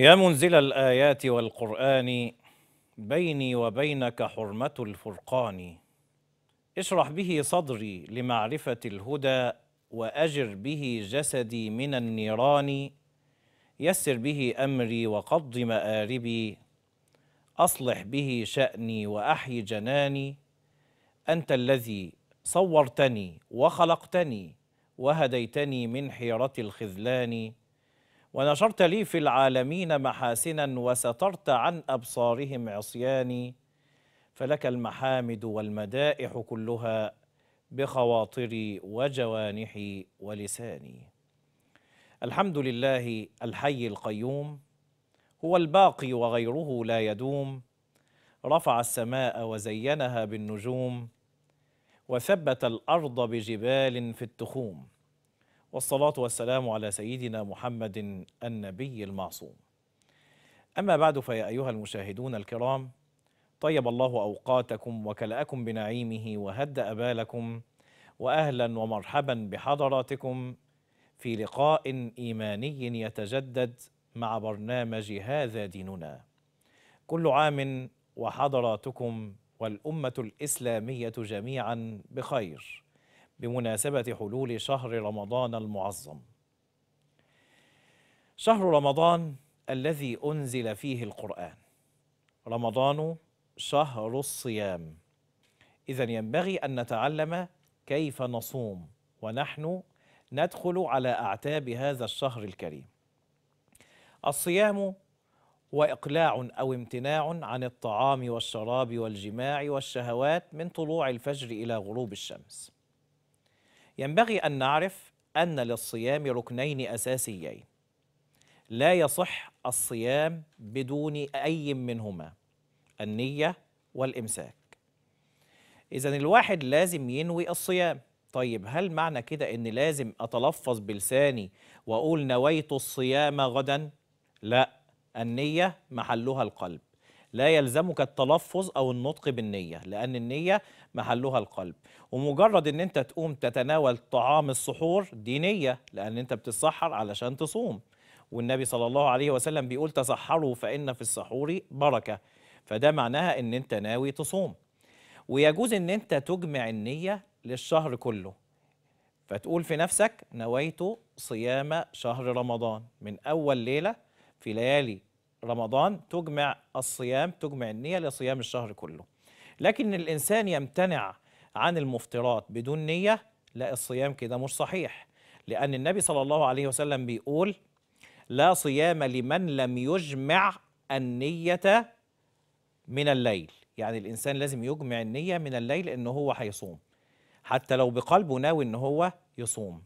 يا منزل الآيات والقرآن بيني وبينك حرمة الفرقان. اشرح به صدري لمعرفة الهدى وأجر به جسدي من النيران. يسر به أمري وقض مآربي. أصلح به شأني وأحي جناني. أنت الذي صورتني وخلقتني وهديتني من حيرة الخذلان. ونشرت لي في العالمين محاسنا وسترت عن أبصارهم عصياني فلك المحامد والمدائح كلها بخواطري وجوانحي ولساني. الحمد لله الحي القيوم هو الباقي وغيره لا يدوم. رفع السماء وزينها بالنجوم وثبت الأرض بجبال في التخوم. والصلاة والسلام على سيدنا محمد النبي المعصوم. أما بعد فيا أيها المشاهدون الكرام طيب الله أوقاتكم وكلأكم بنعيمه وهدأ بالكم وأهلا ومرحبا بحضراتكم في لقاء إيماني يتجدد مع برنامج هذا ديننا. كل عام وحضراتكم والأمة الإسلامية جميعا بخير. بمناسبة حلول شهر رمضان المعظم. شهر رمضان الذي أنزل فيه القرآن. رمضان شهر الصيام. إذا ينبغي أن نتعلم كيف نصوم ونحن ندخل على أعتاب هذا الشهر الكريم. الصيام هو إقلاع أو امتناع عن الطعام والشراب والجماع والشهوات من طلوع الفجر إلى غروب الشمس. ينبغي أن نعرف أن للصيام ركنين أساسيين. لا يصح الصيام بدون أي منهما النية والإمساك. اذا الواحد لازم ينوي الصيام. طيب هل معنى كده إن لازم أتلفظ بلساني وأقول نويت الصيام غدا؟ لا النية محلها القلب. لا يلزمك التلفظ أو النطق بالنية لأن النية محلها القلب. ومجرد إن أنت تقوم تتناول طعام السحور دي نية لأن أنت بتتسحر علشان تصوم. والنبي صلى الله عليه وسلم بيقول تسحروا فإن في السحور بركة. فده معناها إن أنت ناوي تصوم. ويجوز إن أنت تجمع النية للشهر كله. فتقول في نفسك نويت صيام شهر رمضان. من أول ليلة في ليالي رمضان تجمع الصيام تجمع النية لصيام الشهر كله. لكن الإنسان يمتنع عن المفطرات بدون نية لا الصيام كده مش صحيح. لأن النبي صلى الله عليه وسلم بيقول لا صيام لمن لم يجمع النية من الليل. يعني الإنسان لازم يجمع النية من الليل إن هو هيصوم. حتى لو بقلبه ناوي إن هو يصوم.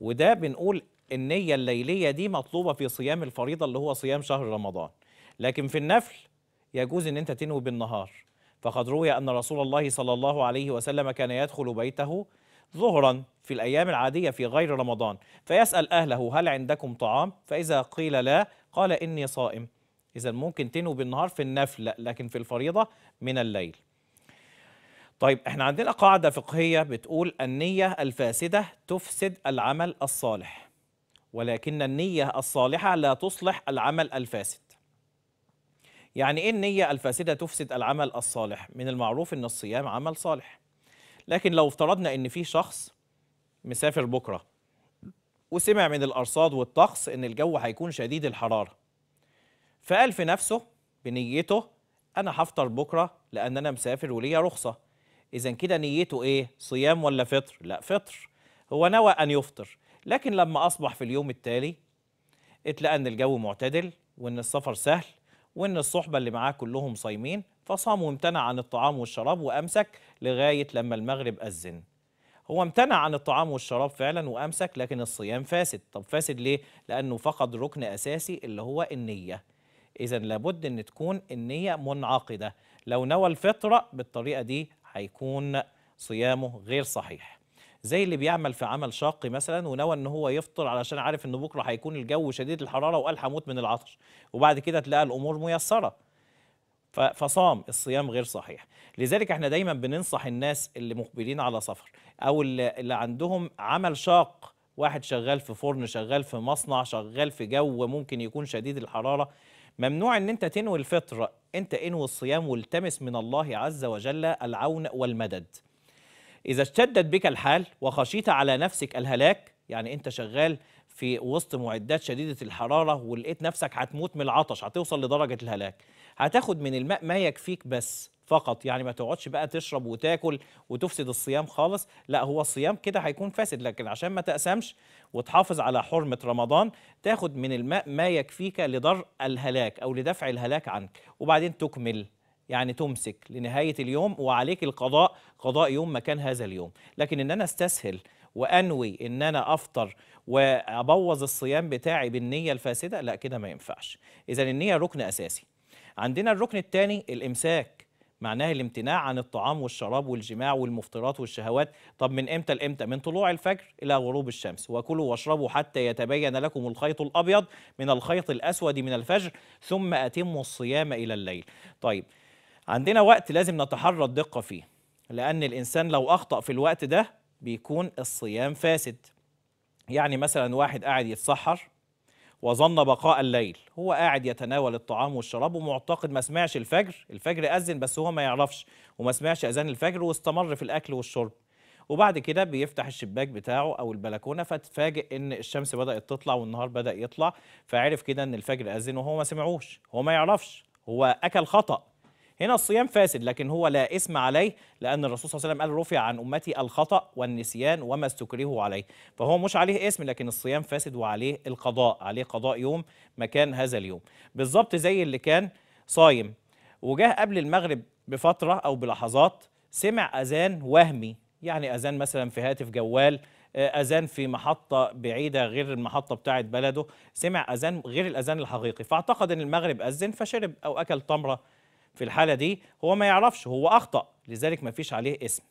وده بنقول النية الليلية دي مطلوبة في صيام الفريضة اللي هو صيام شهر رمضان. لكن في النفل يجوز إن أنت تنوي بالنهار. فقد روي أن رسول الله صلى الله عليه وسلم كان يدخل بيته ظهرا في الأيام العادية في غير رمضان فيسأل أهله هل عندكم طعام؟ فإذا قيل لا قال إني صائم. اذا ممكن تنوي بالنهار في النفل لكن في الفريضة من الليل. طيب إحنا عندنا قاعدة فقهية بتقول النية الفاسدة تفسد العمل الصالح ولكن النية الصالحة لا تصلح العمل الفاسد. يعني إيه النية الفاسدة تفسد العمل الصالح؟ من المعروف إن الصيام عمل صالح. لكن لو افترضنا إن في شخص مسافر بكرة وسمع من الأرصاد والطقس إن الجو هيكون شديد الحرارة. فقال في نفسه بنيته أنا هفطر بكرة لأن أنا مسافر وليا رخصة. اذا كده نيته إيه؟ صيام ولا فطر؟ لا فطر. هو نوى أن يفطر، لكن لما أصبح في اليوم التالي اتلقى إن الجو معتدل وإن السفر سهل وإن الصحبة اللي معاه كلهم صايمين فصام وامتنع عن الطعام والشراب وأمسك لغاية لما المغرب أذن. هو امتنع عن الطعام والشراب فعلا وأمسك لكن الصيام فاسد. طب فاسد ليه؟ لأنه فقد ركن أساسي اللي هو النية. اذا لابد إن تكون النية منعقدة. لو نوى الفطرة بالطريقة دي هيكون صيامه غير صحيح. زي اللي بيعمل في عمل شاق مثلا ونوى إن هو يفطر علشان عارف ان بكرة هيكون الجو شديد الحرارة وقال هموت من العطش. وبعد كده تلاقي الأمور ميسرة. فصام الصيام غير صحيح. لذلك إحنا دايما بننصح الناس اللي مقبلين على سفر أو اللي, عندهم عمل شاق. واحد شغال في فرن شغال في مصنع شغال في جو ممكن يكون شديد الحرارة. ممنوع إن أنت تنوي الفطر. أنت انوي الصيام والتمس من الله عز وجل العون والمدد. إذا اشتدت بك الحال وخشيت على نفسك الهلاك يعني أنت شغال في وسط معدات شديدة الحرارة ولقيت نفسك هتموت من العطش هتوصل لدرجة الهلاك. هتاخد من الماء ما يكفيك بس فقط يعني ما تقعدش بقى تشرب وتاكل وتفسد الصيام خالص لا هو الصيام كده هيكون فاسد لكن عشان ما تقسمش وتحافظ على حرمة رمضان تاخد من الماء ما يكفيك لدرء الهلاك أو لدفع الهلاك عنك وبعدين تكمل يعني تمسك لنهاية اليوم وعليك القضاء قضاء يوم مكان هذا اليوم. لكن إن أنا أستسهل وأنوي إن أنا أفطر وأبوظ الصيام بتاعي بالنية الفاسدة لا كده ما ينفعش. إذا النية ركن أساسي. عندنا الركن الثاني الإمساك. معناه الامتناع عن الطعام والشراب والجماع والمفطرات والشهوات. طب من إمتى لإمتى؟ من طلوع الفجر إلى غروب الشمس. وكلوا واشربوا حتى يتبين لكم الخيط الأبيض من الخيط الأسود من الفجر ثم أتموا الصيام إلى الليل. طيب عندنا وقت لازم نتحرى الدقة فيه لأن الإنسان لو أخطأ في الوقت ده بيكون الصيام فاسد. يعني مثلا واحد قاعد يتسحر وظن بقاء الليل هو قاعد يتناول الطعام والشراب ومعتقد ما سمعش الفجر الفجر أذن بس هو ما يعرفش وما سمعش أذان الفجر واستمر في الأكل والشرب. وبعد كده بيفتح الشباك بتاعه أو البلكونة فتتفاجئ إن الشمس بدأت تطلع والنهار بدأ يطلع فعرف كده إن الفجر أذن وهو ما سمعوش هو ما يعرفش هو أكل خطأ. هنا الصيام فاسد لكن هو لا اسم عليه لأن الرسول صلى الله عليه وسلم قال رفع عن أمتي الخطأ والنسيان وما استكرهوا عليه. فهو مش عليه اسم لكن الصيام فاسد وعليه القضاء عليه قضاء يوم مكان هذا اليوم. بالظبط زي اللي كان صايم وجاه قبل المغرب بفترة أو بلحظات سمع أذان وهمي يعني أذان مثلا في هاتف جوال آه، أذان في محطة بعيدة غير المحطة بتاعه بلده سمع أذان غير الأذان الحقيقي فاعتقد إن المغرب أذن فشرب أو أكل تمرة في الحالة دي هو ما يعرفش هو أخطأ لذلك ما فيش عليه اسم.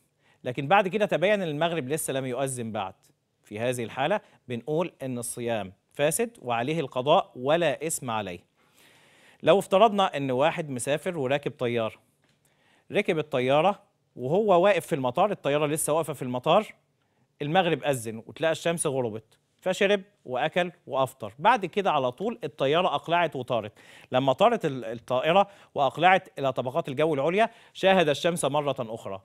لكن بعد كده تبين أن المغرب لسه لم يؤذن بعد. في هذه الحالة بنقول أن الصيام فاسد وعليه القضاء ولا اسم عليه. لو افترضنا أن واحد مسافر وراكب طيارة ركب الطيارة وهو واقف في المطار الطيارة لسه واقفة في المطار المغرب أذن وتلاقى الشمس غربت. فشرب وأكل وأفطر. بعد كده على طول الطيارة أقلعت وطارت. لما طارت ال- الطائرة وأقلعت إلى طبقات الجو العليا شاهد الشمس مرة أخرى.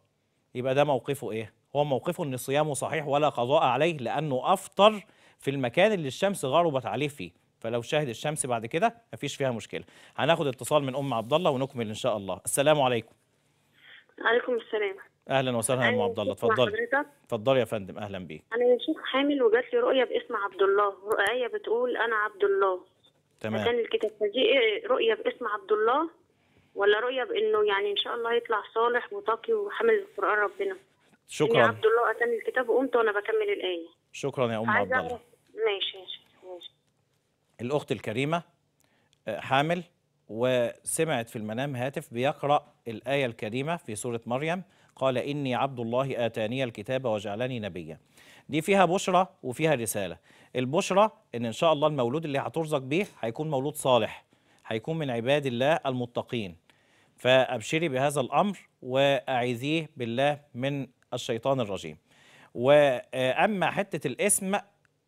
يبقى ده موقفه إيه؟ هو موقفه إن صيامه صحيح ولا قضاء عليه لأنه أفطر في المكان اللي الشمس غربت عليه فيه. فلو شاهد الشمس بعد كده مفيش فيها مشكلة. هناخد اتصال من أم عبد الله ونكمل إن شاء الله. السلام عليكم. عليكم السلام. أهلا وسهلا يا أم عبد الله اتفضلي. اتفضلي يا فندم. أهلا بيك. أنا شيخ حامل وجات لي رؤية باسم عبد الله رؤية بتقول أنا عبد الله تمام. كان الكتاب إيه رؤية باسم عبد الله ولا رؤية بإنه يعني إن شاء الله يطلع صالح وتقي وحامل القرآن ربنا. إني شكرا. عبد الله اتاني الكتاب وقمت وأنا بكمل الآية. شكرا يا أم عبد الله ماشي ماشي. الأخت الكريمة آه، حامل وسمعت في المنام هاتف بيقرأ الآية الكريمة في سورة مريم. قال إني عبد الله آتاني الكتاب وجعلني نبيا. دي فيها بشرى وفيها رسالة. البشرى إن إن شاء الله المولود اللي هترزق بيه هيكون مولود صالح هيكون من عباد الله المتقين. فأبشري بهذا الأمر وأعيذيه بالله من الشيطان الرجيم. وأما حتة الاسم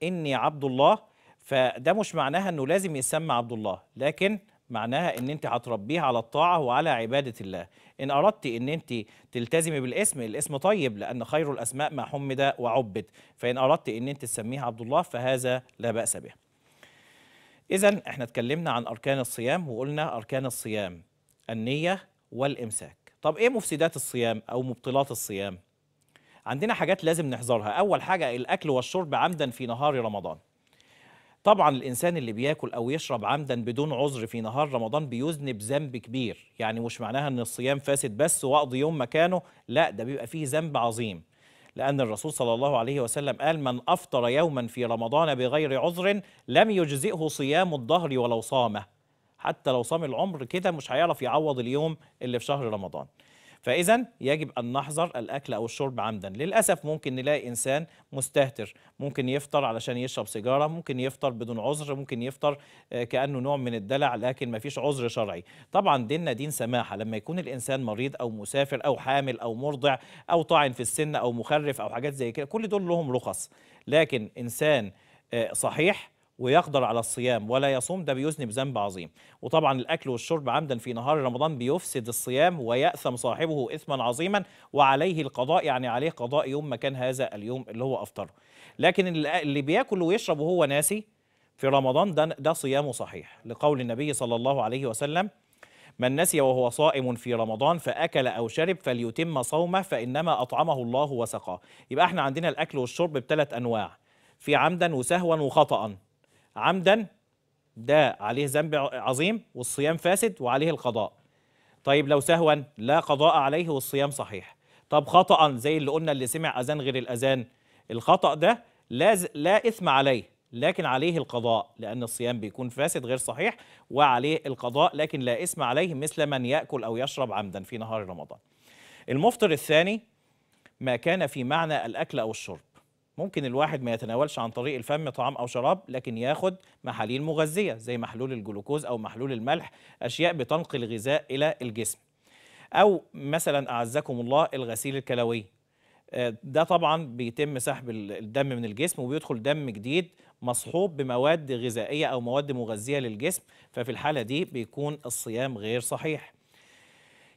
إني عبد الله فده مش معناها إنه لازم يسمى عبد الله لكن معناها إن أنت هتربيه على الطاعة وعلى عبادة الله. إن أردت إن أنت تلتزمي بالاسم الاسم طيب لأن خير الأسماء ما حمد وعبد. فإن أردت إن أنت تسميه عبد الله فهذا لا بأس به. إذا إحنا اتكلمنا عن أركان الصيام وقلنا أركان الصيام النية والإمساك. طب إيه مفسدات الصيام أو مبطلات الصيام؟ عندنا حاجات لازم نحذرها. أول حاجة الأكل والشرب عمدا في نهار رمضان. طبعا الإنسان اللي بياكل أو يشرب عمدا بدون عذر في نهار رمضان بيذنب ذنب كبير. يعني مش معناها أن الصيام فاسد بس وأقضي يوم مكانه لا ده بيبقى فيه ذنب عظيم. لأن الرسول صلى الله عليه وسلم قال من أفطر يوما في رمضان بغير عذر لم يجزئه صيام الدهر ولو صامه. حتى لو صام العمر كده مش هيعرف يعوض اليوم اللي في شهر رمضان. فإذا يجب أن نحذر الأكل أو الشرب عمدا. للأسف ممكن نلاقي إنسان مستهتر. ممكن يفطر علشان يشرب سيجارة ممكن يفطر بدون عذر ممكن يفطر آه، كأنه نوع من الدلع لكن ما فيش عذر شرعي. طبعا ديننا دين سماحة. لما يكون الإنسان مريض أو مسافر أو حامل أو مرضع أو طاعن في السن أو مخرف أو حاجات زي كده كل دول لهم رخص. لكن إنسان آه، صحيح ويقدر على الصيام ولا يصوم ده بيذنب ذنب عظيم. وطبعا الأكل والشرب عمدا في نهار رمضان بيفسد الصيام ويأثم صاحبه اثما عظيما وعليه القضاء يعني عليه قضاء يوم مكان هذا اليوم اللي هو أفطره. لكن اللي اللي بياكل ويشرب وهو ناسي في رمضان ده ده صيامه صحيح. لقول النبي صلى الله عليه وسلم من نسي وهو صائم في رمضان فأكل أو شرب فليتم صومه فإنما أطعمه الله وسقاه. يبقى إحنا عندنا الأكل والشرب بثلاث أنواع في عمدا وسهوا وخطأ عمدا ده عليه ذنب عظيم والصيام فاسد وعليه القضاء. طيب لو سهوا لا قضاء عليه والصيام صحيح. طب خطأ زي اللي قلنا اللي سمع أذان غير الأذان. الخطأ ده لا, لا إثم عليه لكن عليه القضاء لأن الصيام بيكون فاسد غير صحيح وعليه القضاء لكن لا إثم عليه مثل من يأكل أو يشرب عمدا في نهار رمضان. المفطر الثاني ما كان في معنى الأكل أو الشرب. ممكن الواحد ما يتناولش عن طريق الفم طعام أو شراب لكن ياخد محاليل مغذية زي محلول الجلوكوز أو محلول الملح أشياء بتنقل الغذاء إلى الجسم. أو مثلا أعزكم الله الغسيل الكلوي. آه، ده طبعا بيتم سحب ال- الدم من الجسم وبيدخل دم جديد مصحوب بمواد غذائية أو مواد مغذية للجسم ففي الحالة دي بيكون الصيام غير صحيح.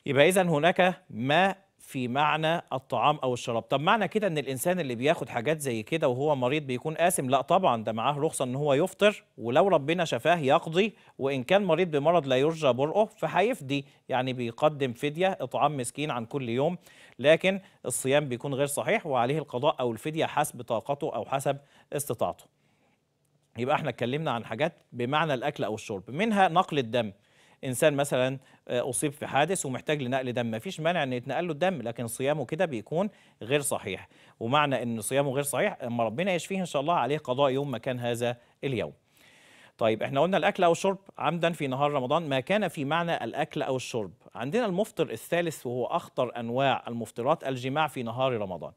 يبقى إذا هناك ما في معنى الطعام أو الشراب. طب معنى كده أن الإنسان اللي بياخد حاجات زي كده وهو مريض بيكون قاسم؟ لا طبعا ده معاه رخصة أن هو يفطر ولو ربنا شفاه يقضي وإن كان مريض بمرض لا يرجى برؤه فهيفدي يعني بيقدم فدية إطعام مسكين عن كل يوم لكن الصيام بيكون غير صحيح وعليه القضاء أو الفدية حسب طاقته أو حسب استطاعته. يبقى إحنا اتكلمنا عن حاجات بمعنى الأكل أو الشرب. منها نقل الدم. إنسان مثلا آه، أصيب في حادث ومحتاج لنقل دم. مفيش مانع إن يتنقل له الدم لكن صيامه كده بيكون غير صحيح. ومعنى إن صيامه غير صحيح أما ربنا يشفيه إن شاء الله عليه قضاء يوم مكان هذا اليوم. طيب إحنا قلنا الأكل أو الشرب عمدا في نهار رمضان. ما كان في معنى الأكل أو الشرب؟ عندنا المفطر الثالث وهو أخطر أنواع المفطرات الجماع في نهار رمضان.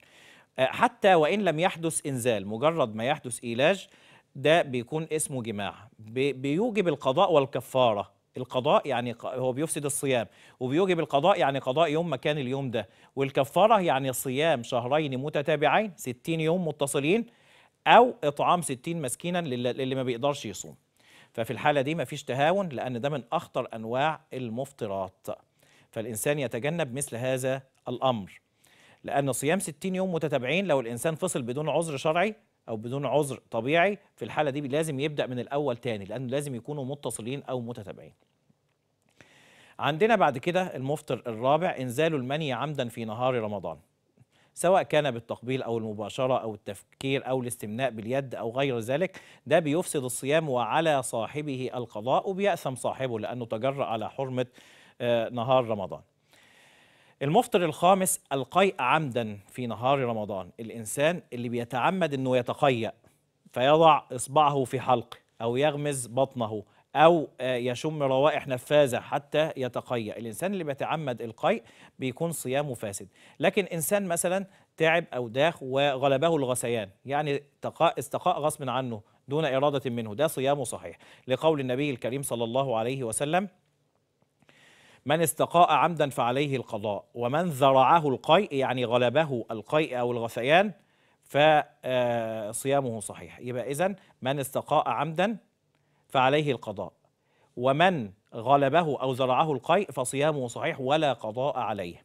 آه، حتى وإن لم يحدث إنزال مجرد ما يحدث إيلاج ده بيكون اسمه جماع. بي- بيوجب القضاء والكفارة. القضاء يعني هو بيفسد الصيام وبيوجب القضاء يعني قضاء يوم مكان اليوم ده. والكفارة يعني صيام شهرين متتابعين 60 يوم متصلين أو إطعام 60 مسكينا للي ما بيقدرش يصوم. ففي الحالة دي مفيش تهاون لأن ده من أخطر أنواع المفطرات. فالإنسان يتجنب مثل هذا الأمر. لأن صيام 60 يوم متتابعين لو الإنسان فصل بدون عذر شرعي أو بدون عذر طبيعي في الحالة دي لازم يبدأ من الأول تاني لأن لازم يكونوا متصلين أو متتابعين. عندنا بعد كده المفطر الرابع إنزال المني عمدا في نهار رمضان. سواء كان بالتقبيل أو المباشرة أو التفكير أو الاستمناء باليد أو غير ذلك ده بيفسد الصيام وعلى صاحبه القضاء وبيأثم صاحبه لأنه تجرأ على حرمة آه، نهار رمضان. المفطر الخامس القيء عمدا في نهار رمضان. الإنسان اللي بيتعمد أنه يتقيأ فيضع إصبعه في حلقه أو يغمز بطنه أو آه، يشم روائح نفاذة حتى يتقيأ. الإنسان اللي بيتعمد القيء بيكون صيامه فاسد. لكن إنسان مثلا تعب أو داخ وغلبه الغثيان يعني تقاء استقاء غصب عنه دون إرادة منه ده صيامه صحيح. لقول النبي الكريم صلى الله عليه وسلم من استقاء عمدا فعليه القضاء ومن ذرعه القيء يعني غلبه القيء أو الغثيان فصيامه صحيح. يبقى إذن من استقاء عمدا فعليه القضاء ومن غلبه أو ذرعه القيء فصيامه صحيح ولا قضاء عليه.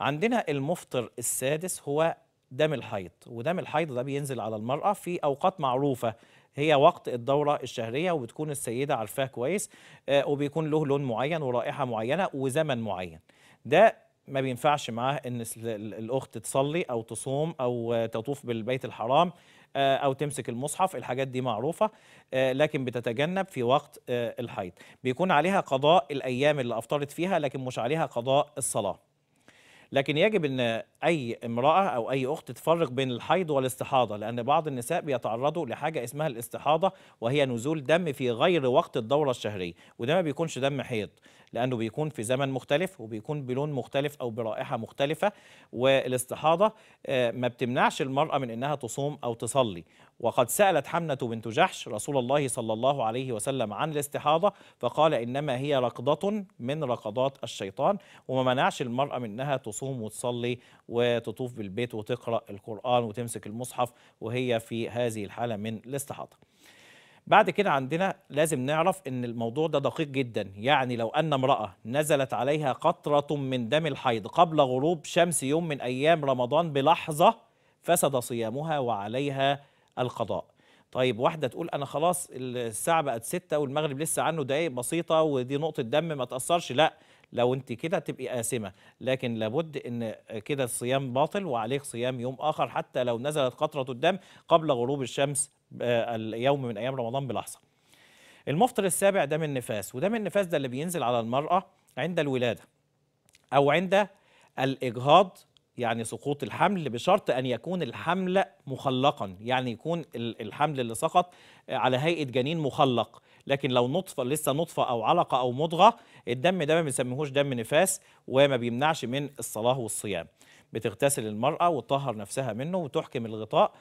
عندنا المفطر السادس هو دم الحيض ودم الحيض ده بينزل على المرأة في أوقات معروفة هي وقت الدورة الشهرية وبتكون السيدة عارفاه كويس آه، وبيكون له لون معين ورائحة معينة وزمن معين. ده ما بينفعش معاه إن ال- ال- الأخت تصلي أو تصوم أو تطوف بالبيت الحرام آه، أو تمسك المصحف. الحاجات دي معروفة آه، لكن بتتجنب في وقت الحيض. بيكون عليها قضاء الأيام اللي أفطرت فيها لكن مش عليها قضاء الصلاة. لكن يجب إن أي امرأة أو أي أخت تفرق بين الحيض والاستحاضة لأن بعض النساء بيتعرضوا لحاجة اسمها الاستحاضة وهي نزول دم في غير وقت الدورة الشهرية وده ما بيكونش دم حيض لأنه بيكون في زمن مختلف وبيكون بلون مختلف أو برائحة مختلفة والاستحاضة آه، ما بتمنعش المرأة من إنها تصوم أو تصلي. وقد سألت حمنة بنت جحش رسول الله صلى الله عليه وسلم عن الاستحاضة فقال إنما هي ركضة من ركضات الشيطان وما منعش المرأة من انها تصوم وتصلي وتطوف بالبيت وتقرأ القرآن وتمسك المصحف وهي في هذه الحالة من الاستحاضة. بعد كده عندنا لازم نعرف إن الموضوع ده دقيق جدا يعني لو أن امرأة نزلت عليها قطرة من دم الحيض قبل غروب شمس يوم من أيام رمضان بلحظة فسد صيامها وعليها القضاء. طيب واحدة تقول أنا خلاص الساعة بقت ستة والمغرب لسه عنه دقايق بسيطة ودي نقطة دم ما تأثرش. لا لو أنت كده تبقي آثمة. لكن لابد إن كده الصيام باطل وعليك صيام يوم آخر حتى لو نزلت قطرة الدم قبل غروب الشمس آه، اليوم من أيام رمضان بلحظة. المفطر السابع دم النفاس ودم النفاس ده اللي بينزل على المرأة عند الولادة أو عند الإجهاض يعني سقوط الحمل بشرط أن يكون الحمل مخلقا يعني يكون ال- الحمل اللي سقط على هيئة جنين مخلق. لكن لو نطفة لسه نطفة أو علقة أو مضغة الدم ده ما بنسميهوش دم نفاس وما بيمنعش من الصلاة والصيام. بتغتسل المرأة وتطهر نفسها منه وتحكم الغطاء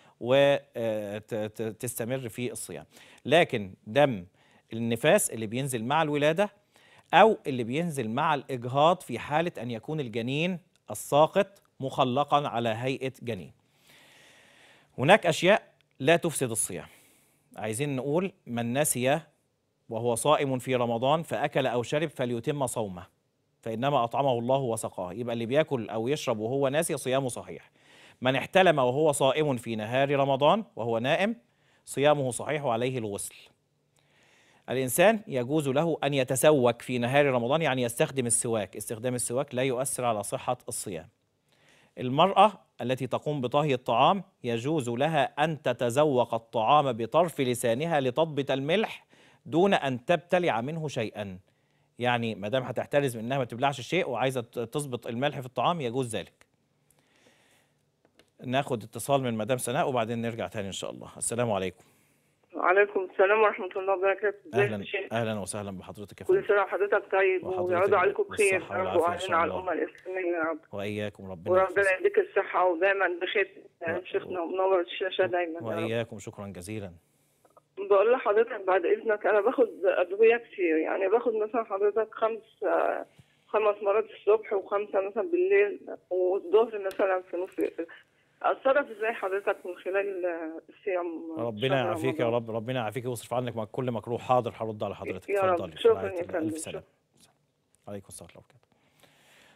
وتستمر في الصيام. لكن دم النفاس اللي بينزل مع الولادة أو اللي بينزل مع الإجهاض في حالة أن يكون الجنين الساقط مخلقا على هيئة جنين. هناك أشياء لا تفسد الصيام. عايزين نقول من نسي وهو صائم في رمضان فأكل أو شرب فليتم صومه فإنما أطعمه الله وسقاه. يبقى اللي بياكل أو يشرب وهو ناسي صيامه صحيح. من احتلم وهو صائم في نهار رمضان وهو نائم صيامه صحيح وعليه الغسل. الإنسان يجوز له أن يتسوك في نهار رمضان يعني يستخدم السواك. استخدام السواك لا يؤثر على صحة الصيام. المرأة التي تقوم بطهي الطعام يجوز لها أن تتذوق الطعام بطرف لسانها لتضبط الملح دون أن تبتلع منه شيئا يعني ما دام هتحترز من إنها ما تبلعش الشيء وعايزة تظبط الملح في الطعام يجوز ذلك. ناخد اتصال من مدام سناء وبعدين نرجع تاني إن شاء الله. السلام عليكم. وعليكم السلام ورحمة الله وبركاته شيخ أهلا وسهلا بحضرتك يا كل فندم. سنة وحضرتك طيب ويعود عليكم بخير وعلينا على. الأمة الإسلامية يا رب وإياكم ربنا وربنا. يديك الصحة ودايما بخير شيخنا منور الشاشة دايما وإياكم شكرا جزيلا. بقول لحضرتك بعد إذنك أنا باخد أدوية كتير يعني باخد مثلا حضرتك خمس خمس مرات الصبح وخمسة مثلا بالليل والظهر مثلا في نص الليل. أتصرف إزاي حضرتك من خلال الصيام ربنا يعافيك يا؟ رب ربنا يعافيك ويصرف عنك مع كل مكروه حاضر هرد على حضرتك يا رب. اتفضلي شكراً يا. فندم. الف سلام. عليكم السلام ورحمة الله وبركاته.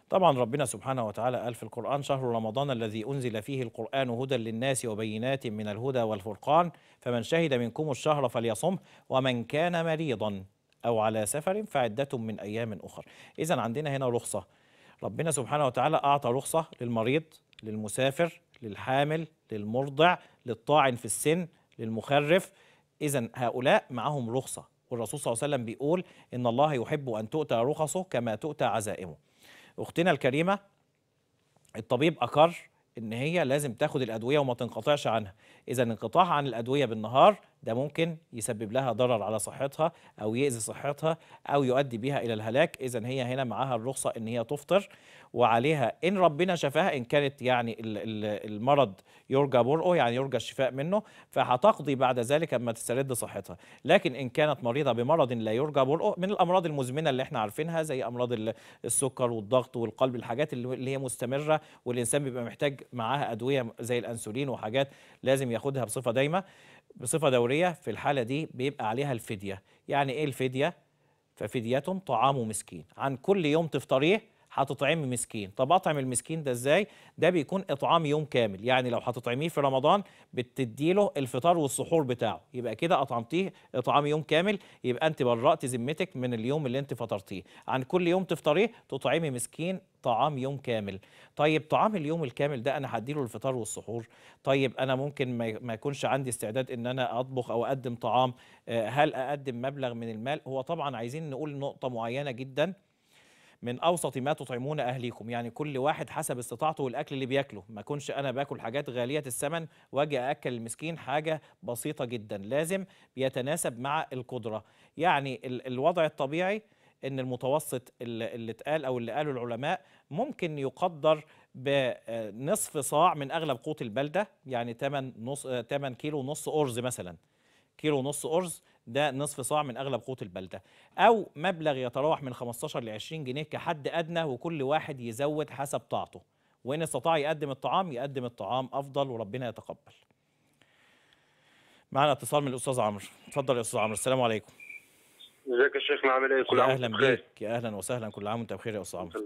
طبعا ربنا سبحانه وتعالى قال في القرآن شهر رمضان الذي أنزل فيه القرآن هدى للناس وبينات من الهدى والفرقان فمن شهد منكم الشهر فليصمه ومن كان مريضا أو على سفر فعدة من أيام أخر إذا عندنا هنا رخصة ربنا سبحانه وتعالى أعطى رخصة للمريض للمسافر للحامل للمرضع للطاعن في السن للمخرف. إذا هؤلاء معهم رخصة والرسول صلى الله عليه وسلم بيقول إن الله يحب أن تؤتى رخصه كما تؤتى عزائمه. أختنا الكريمة الطبيب أقر إن هي لازم تاخد الأدوية وما تنقطعش عنها. إذا انقطاعها عن الأدوية بالنهار ده ممكن يسبب لها ضرر على صحتها أو يؤذي صحتها أو يؤدي بها إلى الهلاك. اذا هي هنا معاها الرخصة إن هي تفطر وعليها إن ربنا شفاها إن كانت يعني ال- ال- المرض يرجى برؤه يعني يرجى الشفاء منه فهتقضي بعد ذلك اما تسترد صحتها. لكن إن كانت مريضة بمرض لا يرجى برؤه من الأمراض المزمنة اللي إحنا عارفينها زي أمراض ال- السكر والضغط والقلب الحاجات اللي اللي هي مستمرة والإنسان بيبقى محتاج معاها أدوية زي الأنسولين وحاجات لازم ياخدها بصفة دايمة. بصفة دورية في الحالة دي بيبقى عليها الفدية. يعني إيه الفدية؟ ففدية طعام مسكين. عن كل يوم تفطريه هتطعمي مسكين. طب أطعم المسكين ده إزاي؟ ده بيكون إطعام يوم كامل. يعني لو هتطعميه في رمضان بتديله الفطار والسحور بتاعه. يبقى كده أطعمتيه إطعام يوم كامل. يبقى أنت برأت ذمتك من اليوم اللي أنت فطرتيه. عن كل يوم تفطريه تطعمي مسكين طعام يوم كامل. طيب طعام اليوم الكامل ده أنا هديله الفطار والسحور؟ طيب أنا ممكن ما يكونش عندي استعداد إن أنا أطبخ أو أقدم طعام؟ آه، هل أقدم مبلغ من المال؟ هو طبعا عايزين نقول نقطة معينة جدا. من أوسط ما تطعمون أهليكم. يعني كل واحد حسب استطاعته والأكل اللي بياكله. ما اكونش أنا باكل حاجات غالية الثمن وأجي أكل المسكين حاجة بسيطة جدا. لازم بيتناسب مع القدرة. يعني ال- الوضع الطبيعي إن المتوسط اللي اتقال أو اللي قاله العلماء ممكن يقدر بنصف صاع من أغلب قوت البلدة. يعني 8 نص 8 كيلو ونص أرز مثلا. كيلو ونص أرز ده نصف صاع من أغلب قوت البلدة أو مبلغ يتراوح من 15 ل 20 جنيه كحد أدنى وكل واحد يزود حسب طاعته. وإن استطاع يقدم الطعام يقدم الطعام أفضل وربنا يتقبل. معنا اتصال من الأستاذ عمرو. اتفضل يا أستاذ عمرو السلام عليكم. ازيك يا شيخنا عامل إيه؟ كل عام أهلا. بيك يا أهلا وسهلا كل عام وأنت بخير يا أستاذ عمرو.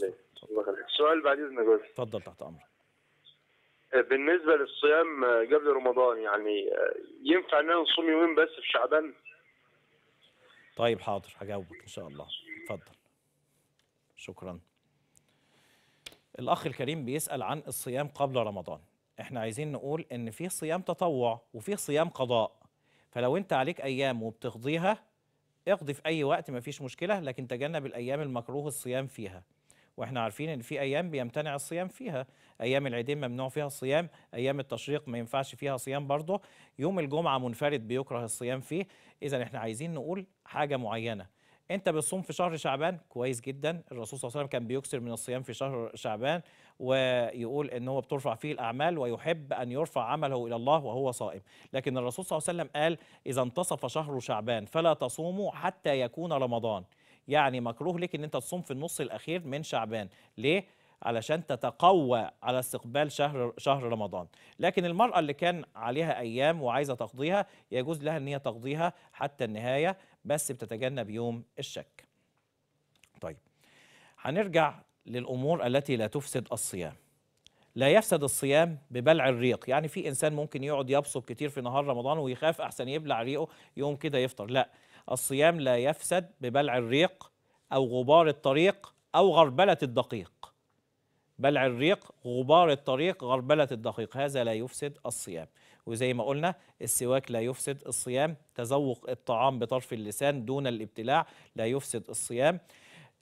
السؤال بعد إذنك بس. اتفضل تحت أمرك. بالنسبة للصيام قبل رمضان يعني ينفع اننا نصوم يومين بس في شعبان؟ طيب حاضر هجاوبك إن شاء الله. اتفضل. شكرا. الأخ الكريم بيسأل عن الصيام قبل رمضان. إحنا عايزين نقول إن في صيام تطوع وفي صيام قضاء. فلو أنت عليك أيام وبتقضيها اقضي في أي وقت مفيش مشكلة لكن تجنب الأيام المكروه الصيام فيها. وإحنا عارفين إن في أيام بيمتنع الصيام فيها. أيام العيدين ممنوع فيها الصيام. أيام التشريق ما ينفعش فيها صيام برضه. يوم الجمعة منفرد بيكره الصيام فيه. اذا إحنا عايزين نقول حاجة معينة. أنت بتصوم في شهر شعبان؟ كويس جدا. الرسول صلى الله عليه وسلم كان بيكثر من الصيام في شهر شعبان ويقول إن هو بترفع فيه الأعمال ويحب أن يرفع عمله إلى الله وهو صائم. لكن الرسول صلى الله عليه وسلم قال إذا انتصف شهر شعبان فلا تصوموا حتى يكون رمضان. يعني مكروه لك إن أنت تصوم في النص الأخير من شعبان. ليه؟ علشان تتقوى على استقبال شهر شهر رمضان. لكن المرأة اللي كان عليها أيام وعايزة تقضيها يجوز لها أن هي تقضيها حتى النهاية بس بتتجنب يوم الشك. طيب هنرجع للأمور التي لا تفسد الصيام. لا يفسد الصيام ببلع الريق. يعني في إنسان ممكن يقعد يبصق كتير في نهار رمضان ويخاف أحسن يبلع ريقه يوم كده يفطر. لا الصيام لا يفسد ببلع الريق أو غبار الطريق أو غربلة الدقيق. بلع الريق غبار الطريق غربلة الدقيق هذا لا يفسد الصيام. وزي ما قلنا السواك لا يفسد الصيام تذوق الطعام بطرف اللسان دون الابتلاع لا يفسد الصيام.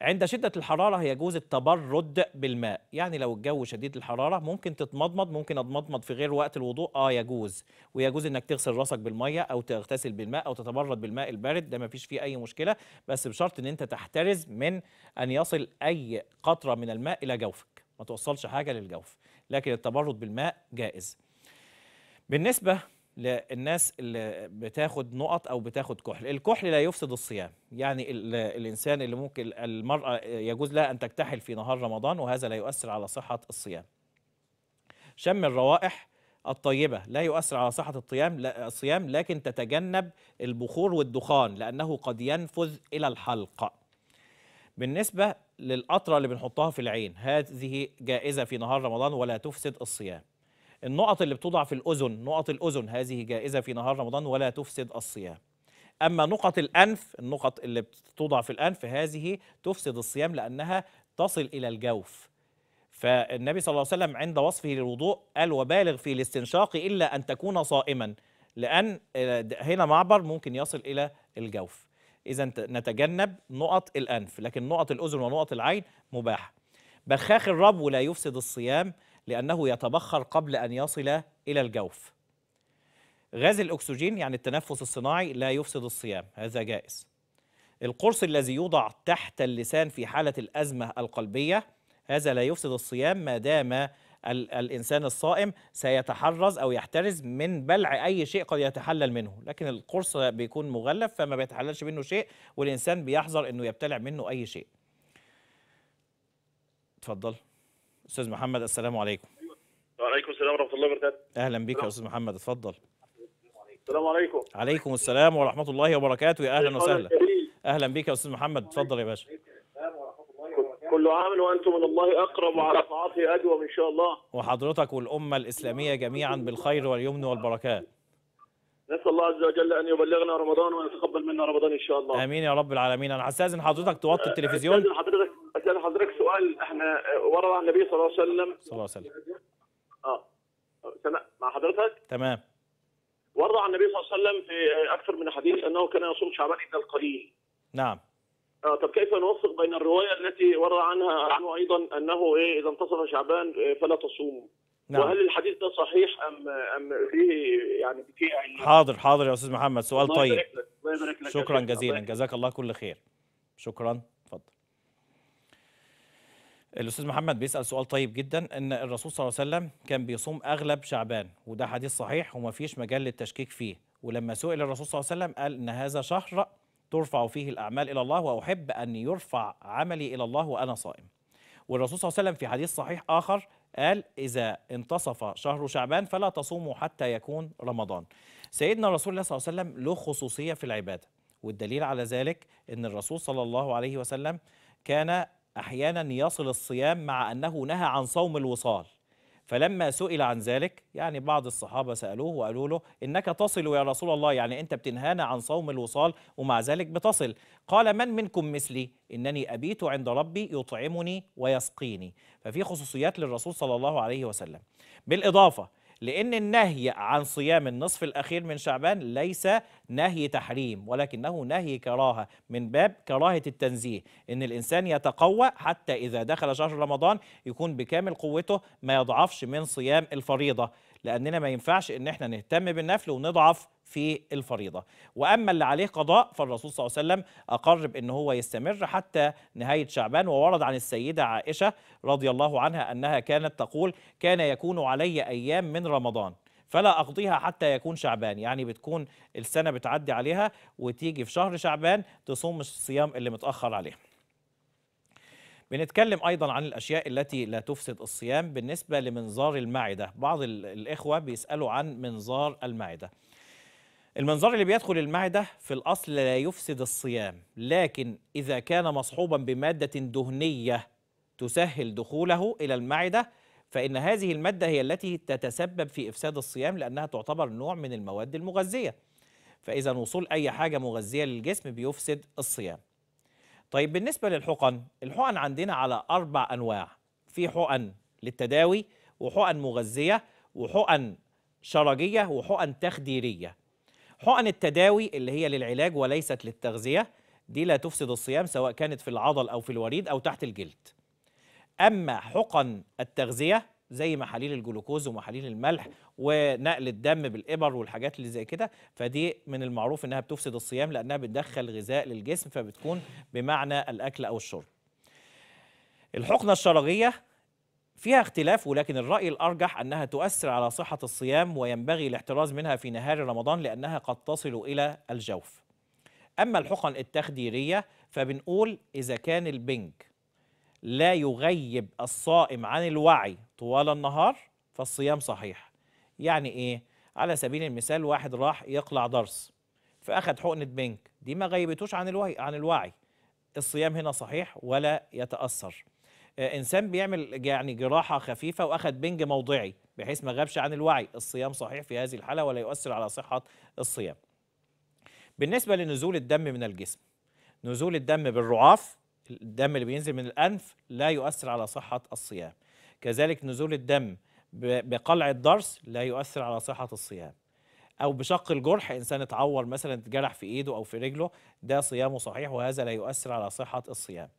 عند شدة الحرارة يجوز التبرد بالماء. يعني لو الجو شديد الحرارة ممكن تتمضمض ممكن أتمضمض في غير وقت الوضوء. آه يجوز. ويجوز إنك تغسل راسك بالمية أو تغتسل بالماء أو تتبرد بالماء البارد. ده مفيش فيه أي مشكلة بس بشرط إن أنت تحترز من أن يصل أي قطرة من الماء إلى جوفك. ما توصلش حاجة للجوف. لكن التبرد بالماء جائز. بالنسبة للناس اللي بتاخد نقط أو بتاخد كحل. الكحل لا يفسد الصيام. يعني ال- الإنسان اللي ممكن المرأة يجوز لها أن تكتحل في نهار رمضان وهذا لا يؤثر على صحة الصيام. شم الروائح الطيبة. لا يؤثر على صحة الصيام لكن تتجنب البخور والدخان لأنه قد ينفذ إلى الحلق. بالنسبة للقطرة اللي بنحطها في العين هذه جائزة في نهار رمضان ولا تفسد الصيام. النقط اللي بتوضع في الأذن نقط الأذن هذه جائزة في نهار رمضان ولا تفسد الصيام. أما نقط الأنف النقط اللي بتوضع في الأنف هذه تفسد الصيام لأنها تصل إلى الجوف. فالنبي صلى الله عليه وسلم عند وصفه للوضوء قال وبالغ في الاستنشاق إلا أن تكون صائما لأن آه، هنا معبر ممكن يصل إلى الجوف. إذا نتجنب نقط الأنف لكن نقط الأذن ونقط العين مباحة. بخاخ الربو لا يفسد الصيام لأنه يتبخر قبل أن يصل إلى الجوف. غاز الأكسجين يعني التنفس الصناعي لا يفسد الصيام. هذا جائز. القرص الذي يوضع تحت اللسان في حالة الأزمة القلبية هذا لا يفسد الصيام ما دام ال- الإنسان الصائم سيتحرز أو يحترز من بلع أي شيء قد يتحلل منه. لكن القرص بيكون مغلف فما بيتحللش منه شيء والإنسان بيحذر أنه يبتلع منه أي شيء. اتفضل أستاذ محمد السلام عليكم. وعليكم السلام ورحمة الله وبركاته. أهلا بك يا أستاذ محمد اتفضل. السلام عليكم. عليكم السلام ورحمة الله وبركاته. يا أهلا وسهلا. أهلا بك يا أستاذ محمد اتفضل يا باشا. كل عام وأنتم من الله أقرب وعلى طاعته أدوم إن شاء الله. وحضرتك والأمة الإسلامية جميعا بالخير واليمن والبركات. نسأل الله عز وجل أن يبلغنا رمضان ويتقبل منا رمضان إن شاء الله. آمين يا رب العالمين. أنا هستأذن حضرتك توطي التلفزيون. أستأذن حضرتك أستأذن حضرتك سؤال إحنا ورد عن النبي صلى الله عليه وسلم. صلى الله عليه وسلم. سمع مع حضرتك؟ تمام. ورد عن النبي صلى الله عليه وسلم في أكثر من حديث أنه كان يصوم شعبان إلا القليل. نعم. آه طب كيف نوفق بين الرواية التي ورد عنها عنه أيضا أنه إيه إذا انتصف شعبان إيه فلا تصوموا. نعم. وهل الحديث ده صحيح ام أم فيه يعني فيه؟ حاضر حاضر يا أستاذ محمد. سؤال الله طيب. الله يبارك لك شكرا. جزيلا. جزاك الله كل خير. شكرا. اتفضل. الأستاذ محمد بيسأل سؤال طيب جدا. إن الرسول صلى الله عليه وسلم كان بيصوم أغلب شعبان وده حديث صحيح وما فيش مجال للتشكيك فيه. ولما سئل الرسول صلى الله عليه وسلم قال إن هذا شهر ترفع فيه الأعمال إلى الله وأحب أن يرفع عملي إلى الله وأنا صائم. والرسول صلى الله عليه وسلم في حديث صحيح آخر قال إذا انتصف شهر شعبان فلا تصوموا حتى يكون رمضان. سيدنا رسول الله صلى الله عليه وسلم له خصوصية في العبادة والدليل على ذلك إن الرسول صلى الله عليه وسلم كان أحيانا يصل الصيام مع أنه نهى عن صوم الوصال. فلما سئل عن ذلك يعني بعض الصحابة سألوه وقالوا له إنك تصل يا رسول الله يعني أنت بتنهانا عن صوم الوصال ومع ذلك بتصل. قال من منكم مثلي؟ إنني أبيت عند ربي يطعمني ويسقيني. ففي خصوصيات للرسول صلى الله عليه وسلم. بالإضافة لأن النهي عن صيام النصف الأخير من شعبان ليس نهي تحريم ولكنه نهي كراهة من باب كراهة التنزيه. إن الإنسان يتقوى حتى إذا دخل شهر رمضان يكون بكامل قوته ما يضعفش من صيام الفريضة. لأننا ما ينفعش إن إحنا نهتم بالنفل ونضعف في الفريضة. وأما اللي عليه قضاء فالرسول صلى الله عليه وسلم اقر بان هو يستمر حتى نهاية شعبان. وورد عن السيدة عائشة رضي الله عنها أنها كانت تقول كان يكون علي أيام من رمضان فلا أقضيها حتى يكون شعبان. يعني بتكون السنة بتعدي عليها وتيجي في شهر شعبان تصوم الصيام اللي متأخر عليه بنتكلم أيضا عن الأشياء التي لا تفسد الصيام بالنسبة لمنظار المعدة. بعض ال- الإخوة بيسألوا عن منظار المعدة. المنظار اللي بيدخل المعدة في الأصل لا يفسد الصيام لكن إذا كان مصحوبا بمادة دهنية تسهل دخوله إلى المعدة فإن هذه المادة هي التي تتسبب في إفساد الصيام لأنها تعتبر نوع من المواد المغذية. فإذا وصول أي حاجة مغذية للجسم بيفسد الصيام. طيب بالنسبة للحقن الحقن عندنا على أربع أنواع. في حقن للتداوي وحقن مغذية وحقن شرجية وحقن تخديرية. حقن التداوي اللي هي للعلاج وليست للتغذية دي لا تفسد الصيام سواء كانت في العضل أو في الوريد أو تحت الجلد. أما حقن التغذية زي محاليل الجلوكوز ومحاليل الملح ونقل الدم بالإبر والحاجات اللي زي كده فدي من المعروف إنها بتفسد الصيام لأنها بتدخل غذاء للجسم فبتكون بمعنى الأكل أو الشرب. الحقنة الشرجيه فيها اختلاف ولكن الرأي الأرجح أنها تؤثر على صحة الصيام وينبغي الاحتراز منها في نهار رمضان لأنها قد تصل إلى الجوف. أما الحقن التخديرية فبنقول إذا كان البنج لا يغيب الصائم عن الوعي طوال النهار فالصيام صحيح. يعني إيه؟ على سبيل المثال واحد راح يقلع ضرس فأخذ حقنة بنج دي ما غيبتوش عن الوعي عن الوعي. الصيام هنا صحيح ولا يتأثر. إنسان بيعمل يعني جراحة خفيفة وأخد بنج موضعي بحيث ما غابش عن الوعي. الصيام صحيح في هذه الحالة ولا يؤثر على صحة الصيام. بالنسبة لنزول الدم من الجسم نزول الدم بالرعاف الدم اللي بينزل من الأنف لا يؤثر على صحة الصيام. كذلك نزول الدم بقلع الضرس لا يؤثر على صحة الصيام. أو بشق الجرح إنسان اتعور مثلا اتجرح في إيده أو في رجله ده صيامه صحيح وهذا لا يؤثر على صحة الصيام.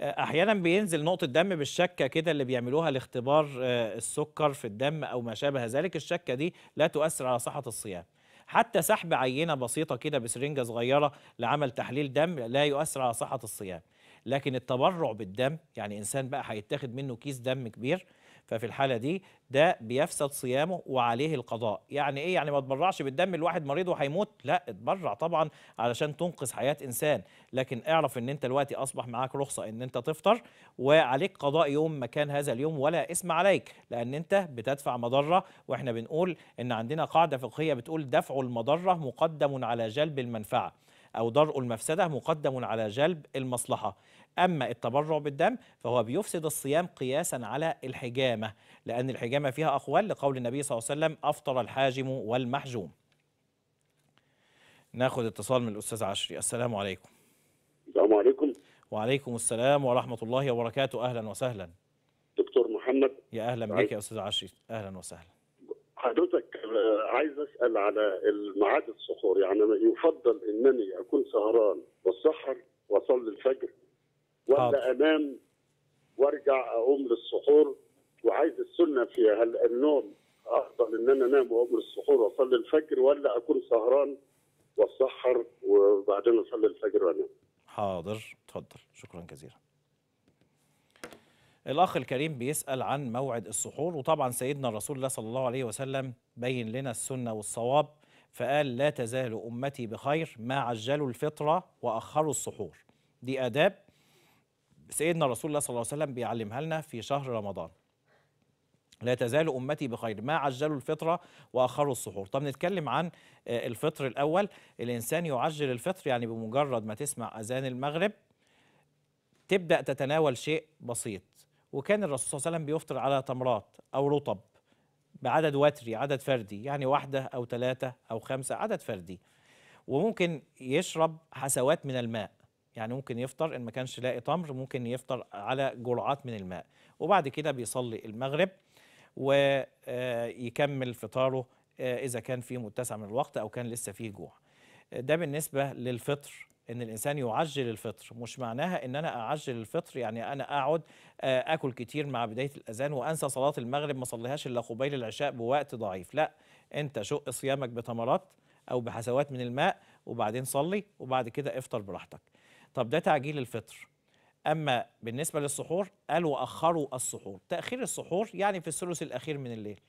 أحيانا بينزل نقطة دم بالشكة كده اللي بيعملوها لاختبار آه، السكر في الدم أو ما شابه ذلك. الشكة دي لا تؤثر على صحة الصيام. حتى سحب عينة بسيطة كده بسرنجة صغيرة لعمل تحليل دم لا يؤثر على صحة الصيام. لكن التبرع بالدم يعني إنسان بقى هيتاخد منه كيس دم كبير ففي الحالة دي ده بيفسد صيامه وعليه القضاء. يعني إيه؟ يعني ما تبرعش بالدم الواحد مريض وهيموت؟ لا اتبرع طبعا علشان تنقذ حياة إنسان. لكن اعرف إن أنت دلوقتي أصبح معاك رخصة إن أنت تفطر وعليك قضاء يوم مكان هذا اليوم ولا اسم عليك لأن أنت بتدفع مضرة. وإحنا بنقول إن عندنا قاعدة فقهية بتقول دفع المضرة مقدم على جلب المنفعة أو درء المفسدة مقدم على جلب المصلحة. أما التبرع بالدم فهو بيفسد الصيام قياسا على الحجامة لأن الحجامة فيها أقوال لقول النبي صلى الله عليه وسلم أفطر الحاجم والمحجوم. ناخد اتصال من الأستاذ عشري. السلام عليكم. السلام عليكم. وعليكم السلام ورحمة الله وبركاته. أهلا وسهلا. دكتور محمد. يا أهلا بك يا أستاذ عشري. أهلا وسهلا. حضرتك آه، عايز أسأل على الميعاد السحور. يعني يفضل إنني أكون سهران والسحر واصلي الفجر. ولا. انام وارجع أقوم للسحور. وعايز السنة فيها هل النوم أفضل إن أنا أنام وأقوم للسحور وأصلي الفجر ولا أكون سهران واتسحر وبعدين أصلي الفجر وأنام. حاضر. اتفضل. شكرا جزيلا. الأخ الكريم بيسأل عن موعد السحور وطبعا سيدنا رسول الله صلى الله عليه وسلم بين لنا السنة والصواب فقال لا تزال أمتي بخير ما عجلوا الفطرة وأخروا السحور. دي آداب سيدنا رسول الله صلى الله عليه وسلم بيعلمها لنا في شهر رمضان. لا تزال أمتي بخير ما عجلوا الفطرة وأخروا السحور. طب نتكلم عن آه، الفطر الأول. الإنسان يعجل الفطر يعني بمجرد ما تسمع أذان المغرب تبدأ تتناول شيء بسيط. وكان الرسول صلى الله عليه وسلم بيفطر على تمرات أو رطب بعدد وتري عدد فردي يعني واحدة أو ثلاثة أو خمسة عدد فردي. وممكن يشرب حسوات من الماء. يعني ممكن يفطر إن ما كانش لاقي تمر ممكن يفطر على جرعات من الماء. وبعد كده بيصلي المغرب ويكمل فطاره آه، إذا كان في متسع من الوقت أو كان لسه فيه جوع. ده بالنسبة للفطر إن الإنسان يعجل الفطر. مش معناها إن أنا أعجل الفطر يعني أنا أقعد آه، آكل كتير مع بداية الأذان وأنسى صلاة المغرب ما صليهاش إلا قبيل العشاء بوقت ضعيف. لا أنت شق صيامك بتمرات أو بحسوات من الماء وبعدين صلي وبعد كده افطر براحتك. طب ده تعجيل الفطر. أما بالنسبة للسحور قالوا وأخروا السحور. تأخير السحور يعني في الثلث الأخير من الليل.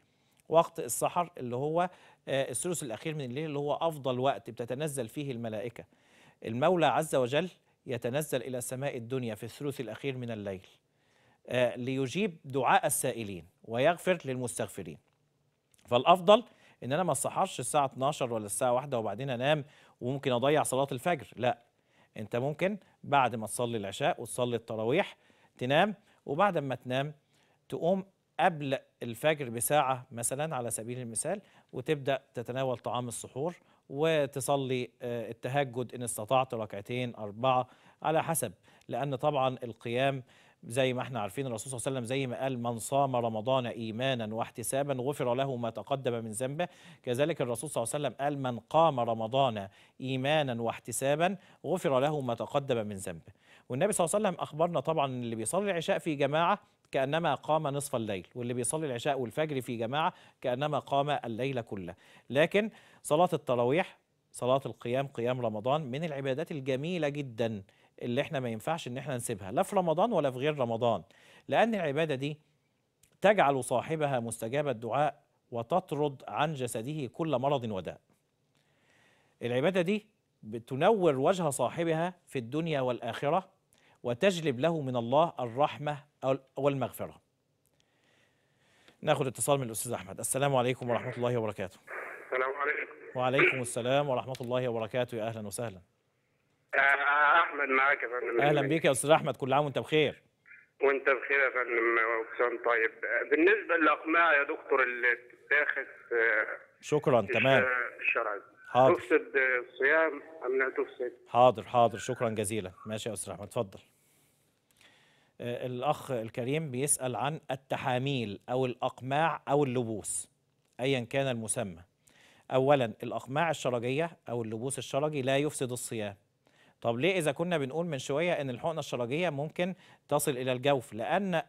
وقت السحر اللي هو آه، الثلث الأخير من الليل اللي هو أفضل وقت بتتنزل فيه الملائكة. المولى عز وجل يتنزل إلى سماء الدنيا في الثلث الأخير من الليل آه، ليجيب دعاء السائلين ويغفر للمستغفرين. فالأفضل إن أنا ما أسحرش الساعة 12 ولا الساعة 1 وبعدين أنام وممكن أضيع صلاة الفجر. لا انت ممكن بعد ما تصلي العشاء وتصلي التراويح تنام وبعد ما تنام تقوم قبل الفجر بساعة مثلا على سبيل المثال وتبدأ تتناول طعام السحور وتصلي آه، التهجد إن استطعت ركعتين أربعة على حسب. لأن طبعا القيام زي ما إحنا عارفين الرسول صلى الله عليه وسلم زي ما قال من صام رمضان إيمانا واحتسابا غفر له ما تقدم من ذنبه كذلك الرسول صلى الله عليه وسلم قال من قام رمضان إيمانا واحتسابا غفر له ما تقدم من ذنبه والنبي صلى الله عليه وسلم أخبرنا طبعا اللي بيصلي العشاء في جماعة كأنما قام نصف الليل واللي بيصلي العشاء والفجر في جماعة كأنما قام الليل كله. لكن صلاة التراويح صلاة القيام قيام رمضان من العبادات الجميلة جدا. اللي إحنا ما ينفعش إن إحنا نسيبها لا في رمضان ولا في غير رمضان لأن العبادة دي تجعل صاحبها مستجاب الدعاء وتطرد عن جسده كل مرض وداء. العبادة دي بتنور وجه صاحبها في الدنيا والآخرة وتجلب له من الله الرحمة والمغفرة. ناخد اتصال من الأستاذ أحمد. السلام عليكم ورحمة الله وبركاته. السلام عليكم. وعليكم السلام ورحمة الله وبركاته يا أهلا وسهلا. أحمد معاك يا فندم. أهلا بيك يا أستاذ أحمد كل عام وأنت بخير. وأنت بخير يا فندم وكسان طيب. آه، بالنسبة للاقماع يا دكتور اللي بتتاخد آه، شكرا تمام. الش- الشرع. حاضر. تفسد الصيام أم لا تفسد؟ حاضر حاضر. شكرا جزيلا. ماشي يا أستاذ أحمد اتفضل. آه، الأخ الكريم بيسأل عن التحاميل أو الأقماع أو اللبوس ايا كان المسمى. اولا الأقماع الشرجية أو اللبوس الشرجي لا يفسد الصيام. طب ليه إذا كنا بنقول من شوية إن الحقنة الشرجيه ممكن تصل إلى الجوف؟ لأن ال-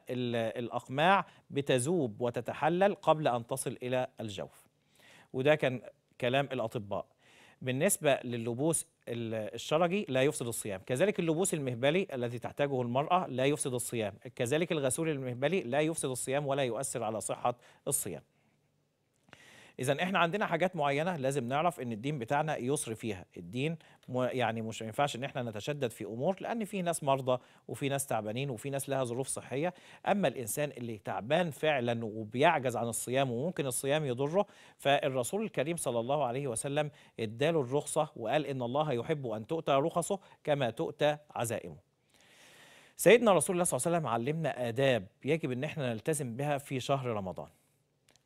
الأقماع بتذوب وتتحلل قبل أن تصل إلى الجوف. وده كان كلام الأطباء. بالنسبة لللبوس ال- الشرجي لا يفسد الصيام. كذلك اللبوس المهبلي الذي تحتاجه المرأة لا يفسد الصيام. كذلك الغسول المهبلي لا يفسد الصيام ولا يؤثر على صحة الصيام. إذا إحنا عندنا حاجات معينة لازم نعرف إن الدين بتاعنا يسر فيها. الدين يعني مش ما ينفعش إن إحنا نتشدد في أمور لأن في ناس مرضى وفي ناس تعبانين وفي ناس لها ظروف صحية. أما الإنسان اللي تعبان فعلا وبيعجز عن الصيام وممكن الصيام يضره فالرسول الكريم صلى الله عليه وسلم اداله الرخصة وقال إن الله يحب أن تؤتى رخصه كما تؤتى عزائمه. سيدنا رسول الله صلى الله عليه وسلم علمنا آداب يجب إن إحنا نلتزم بها في شهر رمضان.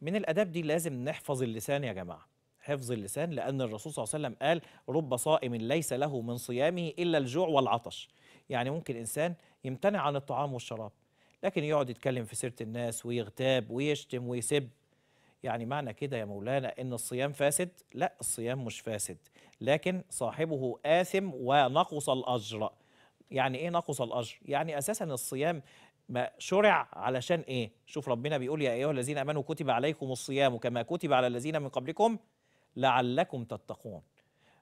من الآداب دي لازم نحفظ اللسان يا جماعة. حفظ اللسان لأن الرسول صلى الله عليه وسلم قال رب صائم ليس له من صيامه إلا الجوع والعطش. يعني ممكن إنسان يمتنع عن الطعام والشراب لكن يقعد يتكلم في سيرة الناس ويغتاب ويشتم ويسب. يعني معنى كده يا مولانا إن الصيام فاسد؟ لا الصيام مش فاسد لكن صاحبه آثم ونقص الأجر. يعني إيه نقص الأجر؟ يعني أساسا الصيام ما شرع علشان إيه؟ شوف ربنا بيقول يا أيها الذين آمنوا كتب عليكم الصيام كما كتب على الذين من قبلكم لعلكم تتقون.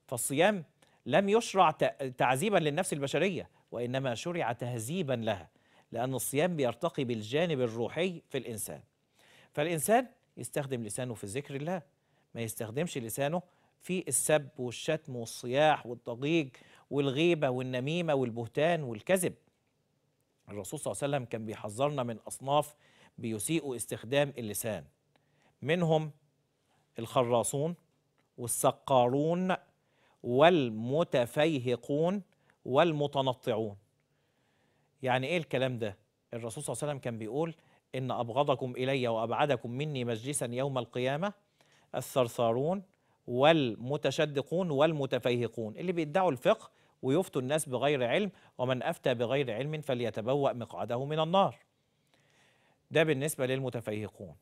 فالصيام لم يشرع تعذيبا للنفس البشرية وإنما شرع تهذيبا لها لأن الصيام بيرتقي بالجانب الروحي في الإنسان. فالإنسان يستخدم لسانه في ذكر الله ما يستخدمش لسانه في السب والشتم والصياح والضجيج والغيبة والنميمة والبهتان والكذب. الرسول صلى الله عليه وسلم كان بيحذرنا من أصناف بيسيئوا استخدام اللسان. منهم الخراصون والسقارون والمتفيهقون والمتنطعون. يعني إيه الكلام ده؟ الرسول صلى الله عليه وسلم كان بيقول إن أبغضكم إلي وأبعدكم مني مجلسا يوم القيامة الثرثارون والمتشدقون والمتفيهقون. اللي بيدعوا الفقه ويفتوا الناس بغير علم ومن أفتى بغير علم فليتبوأ مقعده من النار. ده بالنسبة للمتفيهقون.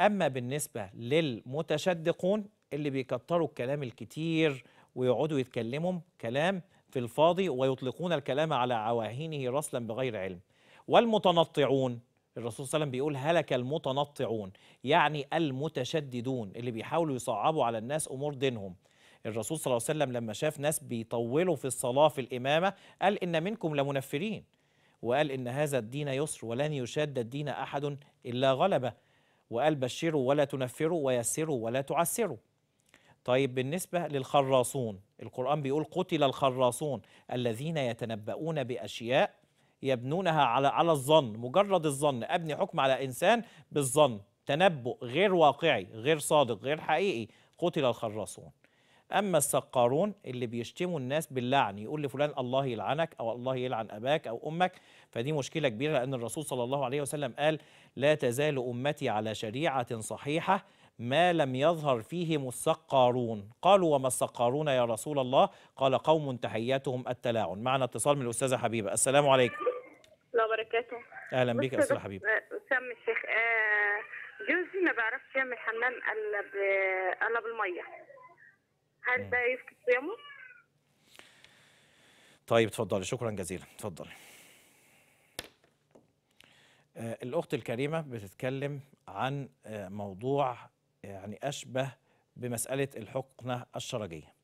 أما بالنسبة للمتشدقون اللي بيكتروا الكلام الكتير ويقعدوا يتكلموا كلام في الفاضي ويطلقون الكلام على عواهنه رسلا بغير علم. والمتنطعون الرسول صلى الله عليه وسلم بيقول هلك المتنطعون يعني المتشددون اللي بيحاولوا يصعبوا على الناس أمور دينهم. الرسول صلى الله عليه وسلم لما شاف ناس بيطولوا في الصلاة في الإمامة قال إن منكم لمنفرين. وقال إن هذا الدين يسر ولن يشاد الدين أحد إلا غلبه. وقال بشروا ولا تنفروا ويسروا ولا تعسروا. طيب بالنسبة للخراصون القرآن بيقول قتل الخراصون الذين يتنبؤون بأشياء يبنونها على على الظن مجرد الظن أبني حكم على إنسان بالظن. تنبؤ غير واقعي غير صادق غير حقيقي. قتل الخراصون. أما السقارون اللي بيشتموا الناس باللعن يقول لفلان الله يلعنك أو الله يلعن أباك أو أمك فدي مشكلة كبيرة لأن الرسول صلى الله عليه وسلم قال لا تزال أمتي على شريعة صحيحة ما لم يظهر فيهم السقارون قالوا وما السقارون يا رسول الله؟ قال قوم تحياتهم التلاعن معنا اتصال من الأستاذة حبيبة. السلام عليكم. الله وبركاته. أهلا بك يا بس- حبيبة. سام الشيخ آه، جوزي ما بيعرفش يعمل حمام الا الا بالميه هل ده يفقد صيامه؟ طيب اتفضلي. شكرا جزيلا. اتفضلي. آه، الأخت الكريمة بتتكلم عن آه، موضوع يعني أشبه بمسألة الحقنة الشرجية.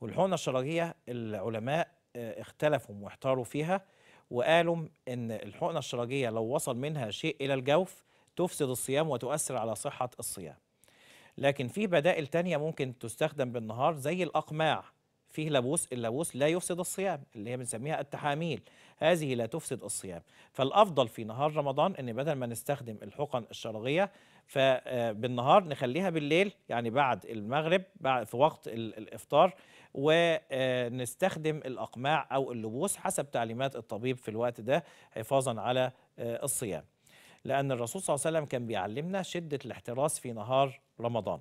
والحقنة الشرجية العلماء آه، اختلفوا واحتاروا فيها وقالوا إن الحقنة الشرجية لو وصل منها شيء إلى الجوف تفسد الصيام وتؤثر على صحة الصيام. لكن في بدائل تانية ممكن تستخدم بالنهار زي الأقماع. فيه لبوس اللبوس لا يفسد الصيام اللي هي بنسميها التحاميل. هذه لا تفسد الصيام. فالأفضل في نهار رمضان أن بدل ما نستخدم الحقن الشرجية فبالنهار نخليها بالليل يعني بعد المغرب بعد في وقت ال- الإفطار ونستخدم الأقماع أو اللبوس حسب تعليمات الطبيب في الوقت ده حفاظا على آه، الصيام. لأن الرسول صلى الله عليه وسلم كان بيعلمنا شدة الاحتراس في نهار رمضان.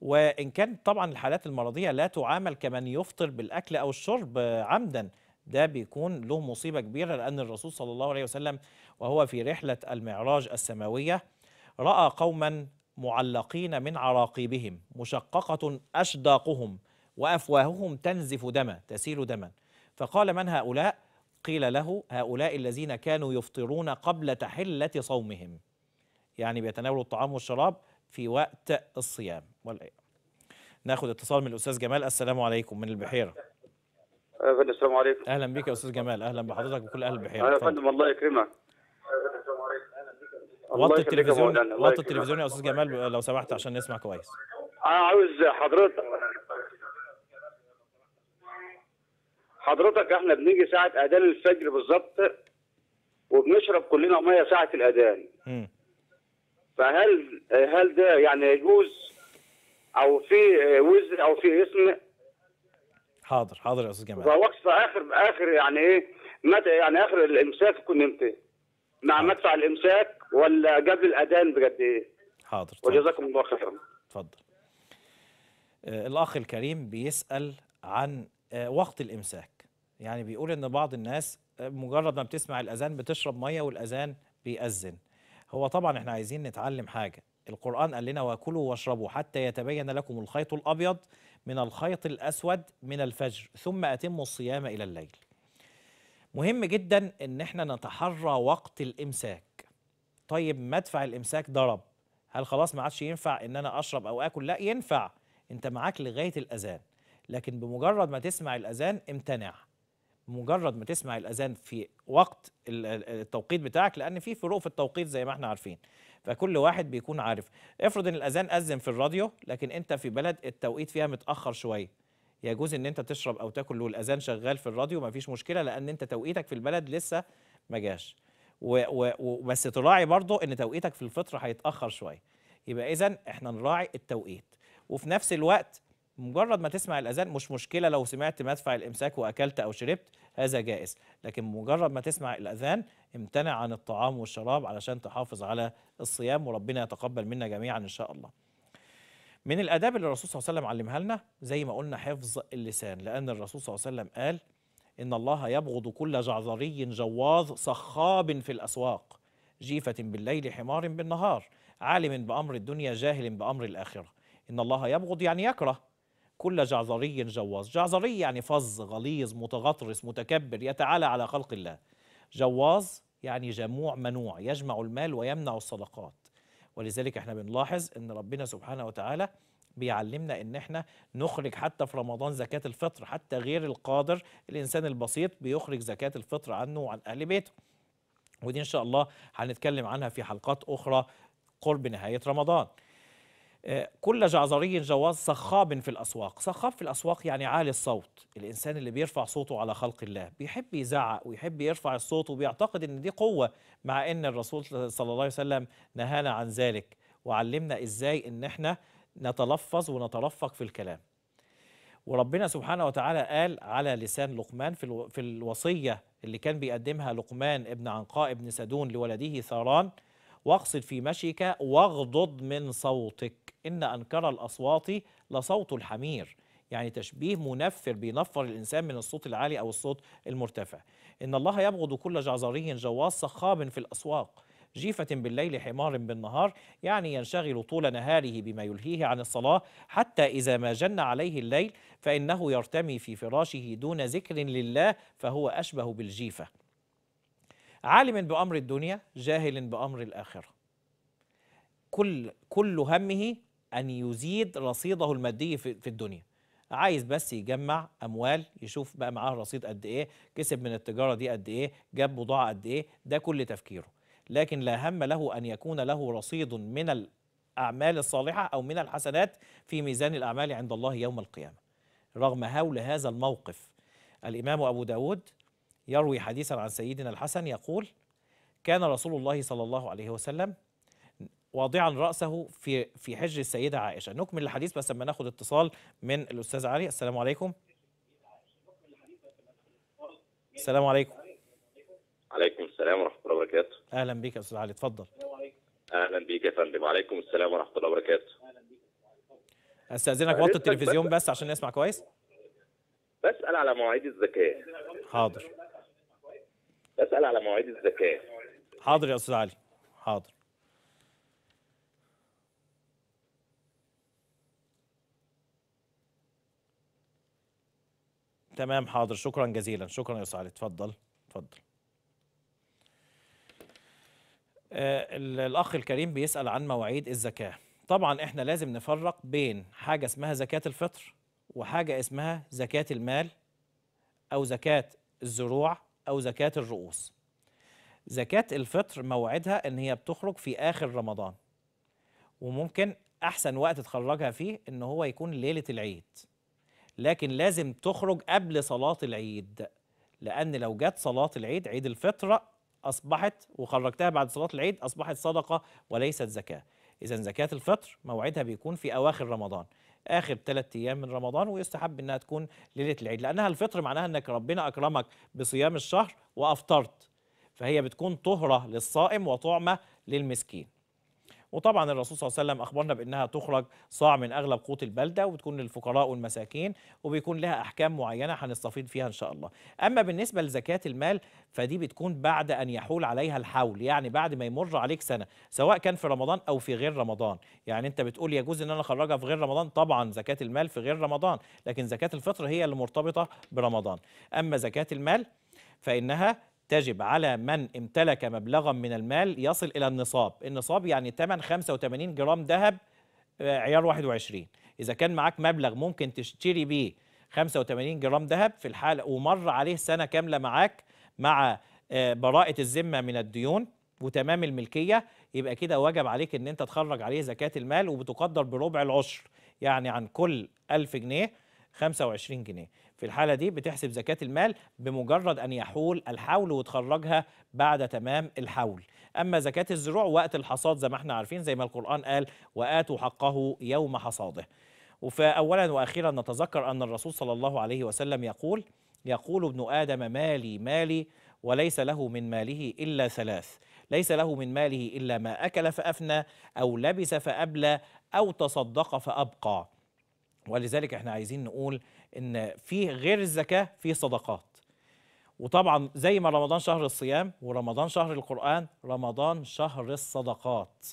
وإن كان طبعا الحالات المرضية لا تعامل كمن يفطر بالأكل أو الشرب عمدا ده بيكون له مصيبة كبيرة لأن الرسول صلى الله عليه وسلم وهو في رحلة المعراج السماوية رأى قوما معلقين من عراقيبهم مشققة أشداقهم وأفواههم تنزف دما تسيل دما. فقال من هؤلاء؟ قيل له هؤلاء الذين كانوا يفطرون قبل تحلة صومهم. يعني بيتناولوا الطعام والشراب في وقت الصيام. ناخد اتصال من الأستاذ جمال. السلام عليكم. من فندم السلام عليكم. أهلا بك يا أستاذ جمال. أهلا بحضرتك وكل أهل البحيرة. يا اتفضل. فندم. الله يكرمك. وطي التلفزيون وطي. التلفزيون يا أستاذ جمال لو سمحت عشان نسمع كويس. أنا عاوز حضرتك حضرتك إحنا بنيجي ساعة آذان الفجر بالظبط وبنشرب كلنا مية ساعة الآذان. فهل هل ده يعني يجوز أو في وزر أو في اسم حاضر حاضر يا أستاذ جمال ووقف آخر آخر يعني إيه متى يعني آخر الإمساك يكون إمتى؟ مع. مدفع الإمساك ولا قبل الأذان بقد إيه؟ حاضر. وجزاكم الله خيرا. اتفضل آه، الأخ الكريم بيسأل عن آه، وقت الإمساك يعني بيقول إن بعض الناس آه، مجرد ما بتسمع الأذان بتشرب مية والأذان بيأذن هو طبعا إحنا عايزين نتعلم حاجة. القرآن قال لنا وكلوا واشربوا حتى يتبين لكم الخيط الأبيض من الخيط الأسود من الفجر ثم أتموا الصيام إلى الليل. مهم جدا إن إحنا نتحرى وقت الإمساك. طيب مدفع الإمساك ضرب هل خلاص ما عادش ينفع إن أنا أشرب أو آكل؟ لا ينفع. أنت معاك لغاية الأذان. لكن بمجرد ما تسمع الأذان امتنع. مجرد ما تسمع الأذان في وقت ال- ال- التوقيت بتاعك لأن في فروق في التوقيت زي ما إحنا عارفين. فكل واحد بيكون عارف. افرض إن الأذان أذن في الراديو لكن أنت في بلد التوقيت فيها متأخر شوية. يجوز إن أنت تشرب أو تاكل والاذان شغال في الراديو مفيش مشكلة لأن أنت توقيتك في البلد لسه ما جاش. و- و- و- بس تراعي برضو إن توقيتك في الفطر هيتأخر شوية. يبقى اذا إحنا نراعي التوقيت. وفي نفس الوقت مجرد ما تسمع الأذان مش مشكلة لو سمعت مدفع الإمساك وأكلت أو شربت هذا جائز. لكن مجرد ما تسمع الأذان امتنع عن الطعام والشراب علشان تحافظ على الصيام وربنا يتقبل منا جميعا إن شاء الله. من الآداب اللي الرسول صلى الله عليه وسلم علمها لنا زي ما قلنا حفظ اللسان لأن الرسول صلى الله عليه وسلم قال إن الله يبغض كل جعذري جواظ صخاب في الأسواق جيفة بالليل حمار بالنهار عالم بأمر الدنيا جاهل بأمر الآخرة. إن الله يبغض يعني يكره. كل جعذري جواظ جعذري يعني فظ غليظ متغطرس متكبر يتعالى على خلق الله. جواظ يعني جموع منوع يجمع المال ويمنع الصدقات. ولذلك إحنا بنلاحظ إن ربنا سبحانه وتعالى بيعلمنا إن إحنا نخرج حتى في رمضان زكاة الفطر حتى غير القادر الإنسان البسيط بيخرج زكاة الفطر عنه وعن أهل بيته. ودي إن شاء الله هنتكلم عنها في حلقات أخرى قرب نهاية رمضان. كل جعذري جواز صخاب في الأسواق. صخاب في الأسواق يعني عالي الصوت الإنسان اللي بيرفع صوته على خلق الله. بيحب يزعق ويحب يرفع الصوت وبيعتقد إن دي قوة مع إن الرسول صلى الله عليه وسلم نهانا عن ذلك وعلمنا إزاي إن إحنا نتلفظ ونترفق في الكلام. وربنا سبحانه وتعالى قال على لسان لقمان في الو- في الوصية اللي كان بيقدمها لقمان ابن عنقاء ابن سدون لولده ثاران واقصد في مشيك واغضض من صوتك. إن أنكر الأصوات لصوت الحمير يعني تشبيه منفر بينفر الإنسان من الصوت العالي أو الصوت المرتفع. إن الله يبغض كل جعذري جواز صخاب في الأسواق. جيفة بالليل حمار بالنهار يعني ينشغل طول نهاره بما يلهيه عن الصلاة حتى إذا ما جن عليه الليل فإنه يرتمي في فراشه دون ذكر لله فهو أشبه بالجيفة. عالم بأمر الدنيا جاهل بأمر الآخرة. كل كل همه أن يزيد رصيده المادي في في الدنيا. عايز بس يجمع أموال يشوف بقى معاه رصيد قد إيه كسب من التجارة دي قد إيه جاب بضاعة قد إيه ده كل تفكيره. لكن لا هم له أن يكون له رصيد من الأعمال الصالحة أو من الحسنات في ميزان الأعمال عند الله يوم القيامة. رغم هول هذا الموقف الإمام أبو داود يروي حديثا عن سيدنا الحسن يقول كان رسول الله صلى الله عليه وسلم واضعا رأسه في في حجر السيدة عائشة. نكمل الحديث بس لما ناخد اتصال من الأستاذ علي. السلام عليكم. السلام عليكم. عليكم السلام ورحمة الله وبركاته. أهلا بك يا أستاذ علي. اتفضل. أهلا بيك يا فندم. وعليكم السلام ورحمة الله وبركاته. أستأذنك وطي التلفزيون بس عشان نسمع كويس؟ بسأل على مواعيد الزكاة. حاضر. بسأل على مواعيد الزكاة حاضر يا أستاذ علي. حاضر. تمام حاضر. شكرا جزيلا. شكرا يا أستاذ علي. اتفضل. اتفضل. آه، ال- الأخ الكريم بيسأل عن مواعيد الزكاه طبعا إحنا لازم نفرق بين حاجة اسمها زكاه الفطر وحاجة اسمها زكاه المال أو زكاه الزروع أو زكاة الرؤوس. زكاة الفطر موعدها إن هي بتخرج في آخر رمضان. وممكن أحسن وقت تخرجها فيه إن هو يكون ليلة العيد. لكن لازم تخرج قبل صلاة العيد لأن لو جت صلاة العيد عيد الفطر أصبحت وخرجتها بعد صلاة العيد أصبحت صدقة وليست زكاة. اذا زكاة الفطر موعدها بيكون في أواخر رمضان. آخر ثلاث أيام من رمضان ويستحب إنها تكون ليلة العيد لأنها الفطر معناها إنك ربنا أكرمك بصيام الشهر وأفطرت فهي بتكون طهرة للصائم وطعمة للمسكين. وطبعا الرسول صلى الله عليه وسلم أخبرنا بأنها تخرج صاع من أغلب قوت البلدة وبتكون للفقراء والمساكين وبيكون لها أحكام معينة هنستفيض فيها إن شاء الله. أما بالنسبة لزكاة المال فدي بتكون بعد أن يحول عليها الحول يعني بعد ما يمر عليك سنة سواء كان في رمضان أو في غير رمضان يعني أنت بتقول يجوز إن أنا أخرجها في غير رمضان طبعا زكاة المال في غير رمضان لكن زكاة الفطر هي اللي مرتبطة برمضان. أما زكاة المال فإنها تجب على من امتلك مبلغا من المال يصل إلى النصاب، النصاب يعني ثمن 85 جرام ذهب آه، عيار 21 إذا كان معاك مبلغ ممكن تشتري بيه 85 جرام ذهب في الحالة ومر عليه سنة كاملة معاك مع آه، براءة الذمة من الديون وتمام الملكية يبقى كده وجب عليك إن أنت تخرج عليه زكاة المال وبتقدر بربع العشر يعني عن كل 1000 جنيه 25 جنيه. في الحالة دي بتحسب زكاة المال بمجرد أن يحول الحول وتخرجها بعد تمام الحول. أما زكاة الزروع وقت الحصاد زي ما إحنا عارفين زي ما القرآن قال وآتوا حقه يوم حصاده. وفأولا وأخيرا نتذكر أن الرسول صلى الله عليه وسلم يقول يقول ابن آدم مالي مالي وليس له من ماله إلا ثلاث. ليس له من ماله إلا ما أكل فأفنى أو لبس فأبلى أو تصدق فأبقى. ولذلك إحنا عايزين نقول إن في غير الزكاة في صدقات. وطبعا زي ما رمضان شهر الصيام ورمضان شهر القرآن رمضان شهر الصدقات.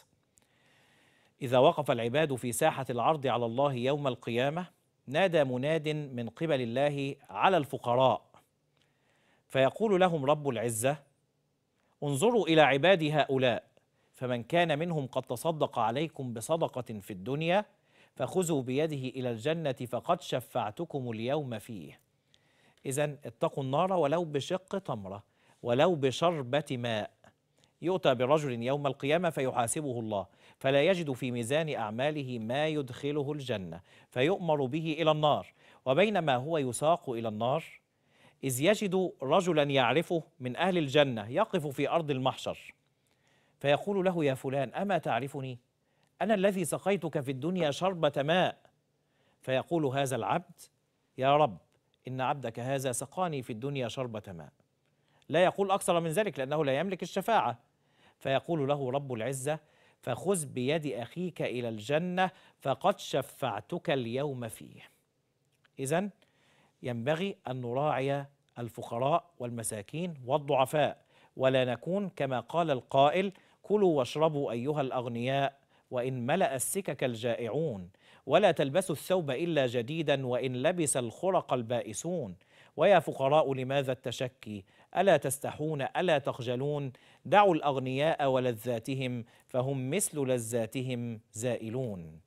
إذا وقف العباد في ساحة العرض على الله يوم القيامة نادى مناد من قبل الله على الفقراء. فيقول لهم رب العزة انظروا إلى عبادي هؤلاء فمن كان منهم قد تصدق عليكم بصدقة في الدنيا فخذوا بيده إلى الجنة فقد شفعتكم اليوم فيه. إذا اتقوا النار ولو بشق تمرة ولو بشربة ماء. يؤتى برجل يوم القيامة فيحاسبه الله فلا يجد في ميزان أعماله ما يدخله الجنة فيؤمر به إلى النار. وبينما هو يساق إلى النار إذ يجد رجلا يعرفه من أهل الجنة يقف في أرض المحشر فيقول له يا فلان أما تعرفني؟ أنا الذي سقيتك في الدنيا شربة ماء. فيقول هذا العبد يا رب إن عبدك هذا سقاني في الدنيا شربة ماء. لا يقول أكثر من ذلك لأنه لا يملك الشفاعة. فيقول له رب العزة فخذ بيد أخيك إلى الجنة فقد شفعتك اليوم فيه. إذا ينبغي أن نراعي الفقراء والمساكين والضعفاء ولا نكون كما قال القائل كلوا واشربوا أيها الأغنياء وإن ملأ السكك الجائعون ولا تلبسوا الثوب إلا جديدا وإن لبس الخرق البائسون. ويا فقراء لماذا التشكي؟ ألا تستحون؟ ألا تخجلون؟ دعوا الأغنياء ولذاتهم فهم مثل لذاتهم زائلون.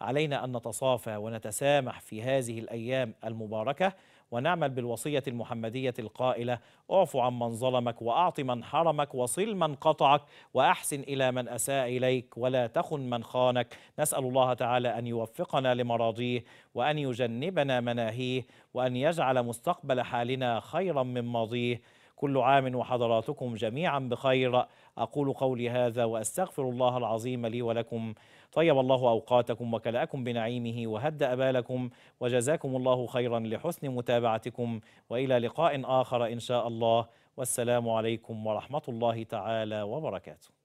علينا أن نتصافى ونتسامح في هذه الأيام المباركة. ونعمل بالوصية المحمدية القائلة اعف عن من ظلمك وأعط من حرمك وصل من قطعك وأحسن إلى من أساء إليك ولا تخن من خانك. نسأل الله تعالى أن يوفقنا لمراضيه وأن يجنبنا مناهيه وأن يجعل مستقبل حالنا خيرا من ماضيه. كل عام وحضراتكم جميعا بخير. أقول قولي هذا وأستغفر الله العظيم لي ولكم. طيب الله أوقاتكم وكلأكم بنعيمه وهدأ بالكم وجزاكم الله خيرا لحسن متابعتكم وإلى لقاء آخر إن شاء الله والسلام عليكم ورحمة الله تعالى وبركاته.